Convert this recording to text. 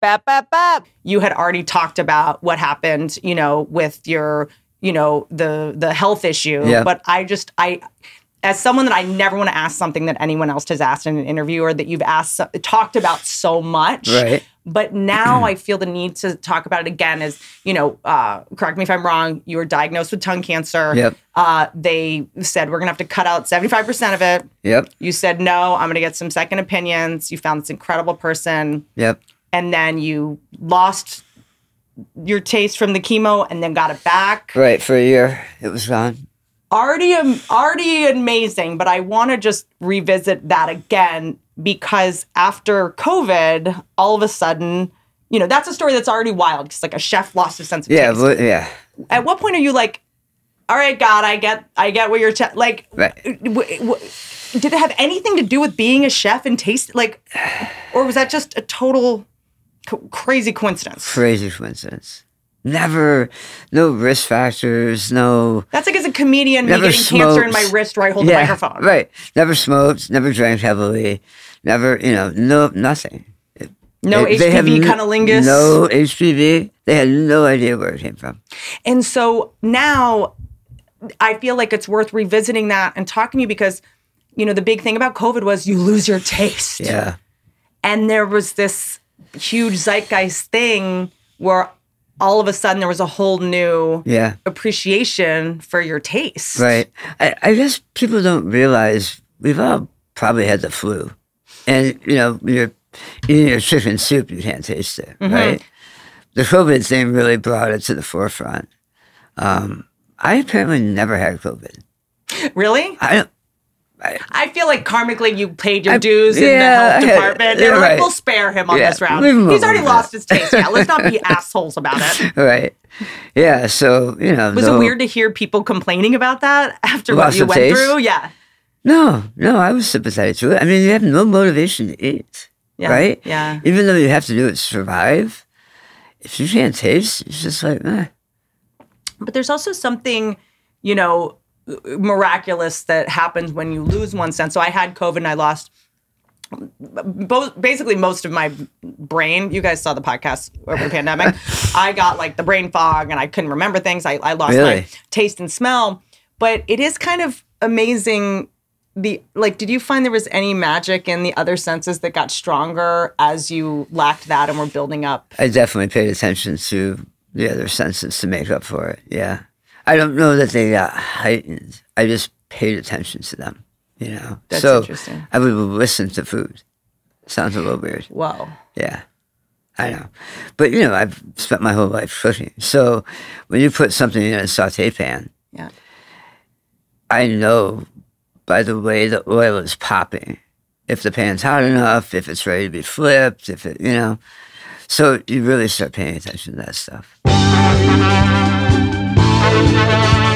Bap, bap, bap. You had already talked about what happened, you know, with your, you know, the the health issue. Yeah. But I just I as someone that I never want to ask something that anyone else has asked in an interview or that you've asked talked about so much. Right. But now I feel the need to talk about it again. As you know, uh, correct me if I'm wrong. You were diagnosed with tongue cancer. Yep. Uh, they said we're gonna have to cut out 75 percent of it. Yep. You said no. I'm gonna get some second opinions. You found this incredible person Yep. And then you lost your taste from the chemo and then got it back. Right. For a year, it was gone. Already, am- already amazing, but I want to just revisit that again because after COVID, all of a sudden, you know, that's a story that's already wild because like a chef lost his sense of Yeah. taste. But, yeah. At what point are you like, all right, God, I get, I get what you're like. Right. w- w- did it have anything to do with being a chef and taste like, or was that just a total co- crazy coincidence? Crazy coincidence. Never, no risk factors, no. That's like as a comedian, me Never getting cancer in my wrist where I hold the microphone. Right. Never smoked, never drank heavily, never, you know, no, nothing. No They- they have HPV n- cunnilingus. No HPV. They had no idea where it came from. And so now I feel like it's worth revisiting that and talking to you because, you know, the big thing about COVID was you lose your taste. Yeah. And there was this huge zeitgeist thing where all of a sudden there was a whole new Yeah. appreciation for your taste. Right. I, I guess people don't realize we've all probably had the flu. And, you know, you're eating your chicken soup, you can't taste it, Mm-hmm. right? The COVID thing really brought it to the forefront. Um, I apparently never had COVID. Really? I don't, I feel like karmically you paid your I- dues in the health department. yeah, They're like, we'll spare him on Yeah, this round. He's already lost his taste. Yeah, let's not be assholes about it. right. Yeah. So, you know, Was no, it weird to hear people complaining about that after what you went taste? through? Yeah. No, no, I was sympathetic to it. I mean, you have no motivation to eat, Yeah. right? Yeah. Even though you have to do it to survive, if you can't taste, it's just like, eh. But there's also something, you know, miraculous that happens when you lose one sense. So I had COVID and I lost both basically most of my brain. You guys saw the podcast over the pandemic. I got like the brain fog and I couldn't remember things. I, I lost my taste and smell. But it is kind of amazing the like did you find there was any magic in the other senses that got stronger as you lacked that and were building up I definitely paid attention to the other senses to make up for it. Yeah. I don't know that they uh, got heightened. I just paid attention to them, you know? That's so interesting. I would listen to food. Sounds a little weird. whoa Yeah. I know. But, you know, I've spent my whole life cooking. So when you put something in a saute pan, yeah I know by the way the oil is popping if the pan's hot enough, if it's ready to be flipped, if it, you know. So you really start paying attention to that stuff. Thank you.